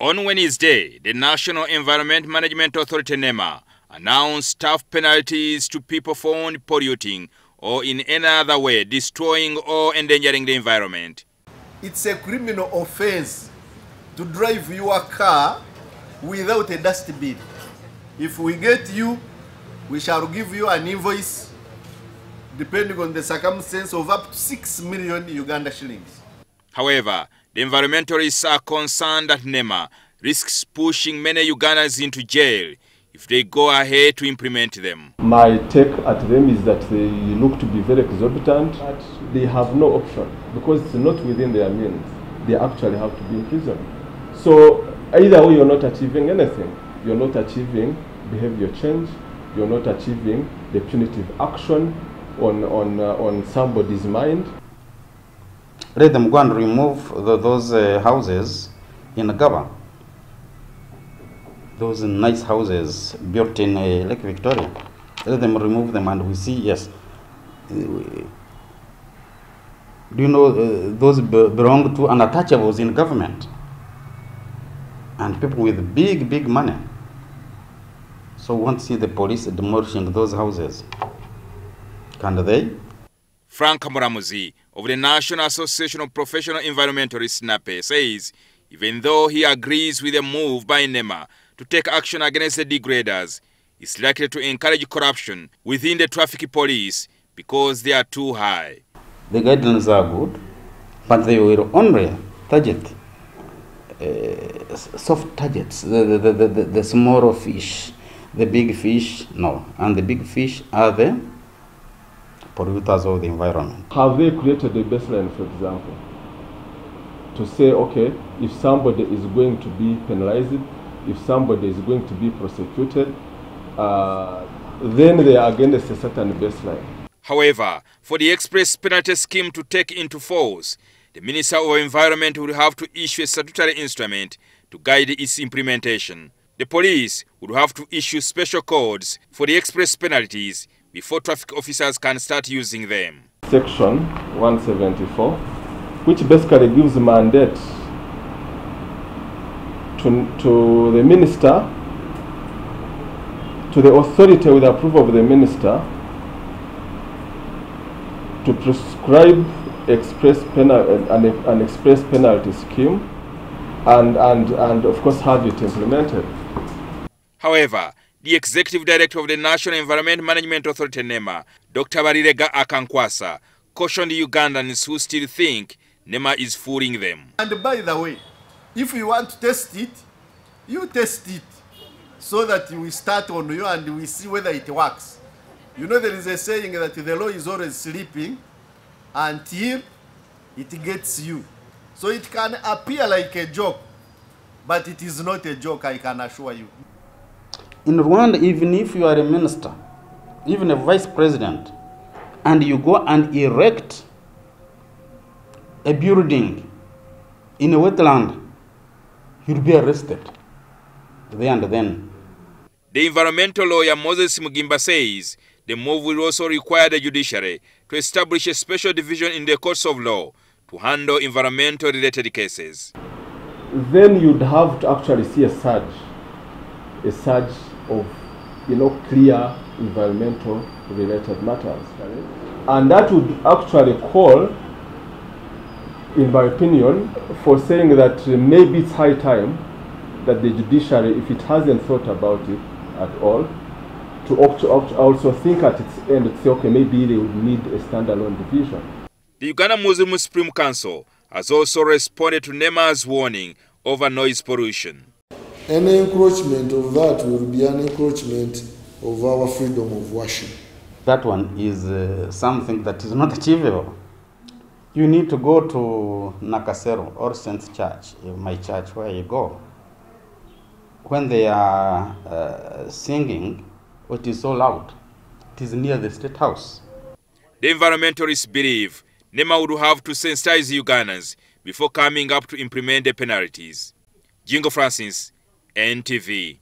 On Wednesday, the National Environment Management Authority NEMA announced tough penalties to people found polluting or in any other way destroying or endangering the environment. It's a criminal offense to drive your car without a dust bin. If we get you, we shall give you an invoice depending on the circumstance of up to 6 million Uganda shillings. However, the environmentalists are concerned that NEMA risks pushing many Ugandans into jail if they go ahead to implement them. My take at them is that they look to be very exorbitant. But they have no option because it's not within their means. They actually have to be in prison. So either way, you're not achieving anything. You're not achieving behavior change. You're not achieving the punitive action on, on, uh, on somebody's mind. Let them go and remove the, those uh, houses in Gaba. Those nice houses built in uh, Lake Victoria. Let them remove them and we see, yes. Uh, do you know uh, those be belong to unattachables in government? And people with big, big money. So we won't see the police demolishing those houses. Can they? Frank Muramuzi of the National Association of Professional Environmentalists NAPE says even though he agrees with the move by NEMA to take action against the degraders, it's likely to encourage corruption within the traffic police because they are too high. The guidelines are good, but they will only target uh, soft targets, the, the, the, the, the smaller fish. The big fish, no. And the big fish are the polluters of the environment. Have they created a baseline, for example, to say, okay, if somebody is going to be penalized, if somebody is going to be prosecuted, uh, then they are against a certain baseline. However, for the express penalty scheme to take into force, the Minister of Environment will have to issue a statutory instrument to guide its implementation. The police would have to issue special codes for the express penalties before traffic officers can start using them. Section 174, which basically gives a mandate to, to the minister, to the authority with approval of the minister, to prescribe express penal, an, an express penalty scheme and, and, and of course have it implemented. However, the executive director of the National Environment Management Authority NEMA, Dr. Barirega Akankwasa, cautioned Ugandans who still think NEMA is fooling them. And by the way, if you want to test it, you test it so that we start on you and we see whether it works. You know there is a saying that the law is always sleeping until it gets you. So it can appear like a joke, but it is not a joke, I can assure you. In Rwanda, even if you are a minister, even a vice president, and you go and erect a building in a wetland, you'll be arrested there and then. The environmental lawyer Moses Mugimba says the move will also require the judiciary to establish a special division in the courts of law to handle environmental related cases. Then you'd have to actually see a surge, a surge of you know clear environmental related matters. And that would actually call, in my opinion, for saying that maybe it's high time that the judiciary, if it hasn't thought about it at all, to also think at its end to say, okay, maybe they would need a standalone division. The Uganda Muslim Supreme Council has also responded to NEMA's warning over noise pollution. Any encroachment of that will be an encroachment of our freedom of worship. That one is uh, something that is not achievable. You need to go to Nakasero or Saint Church, my church where you go. When they are uh, singing, it is so loud. It is near the State House. The environmentalists believe NEMA would have to sensitize Ugandans before coming up to implement the penalties. Jingo Francis, NTV.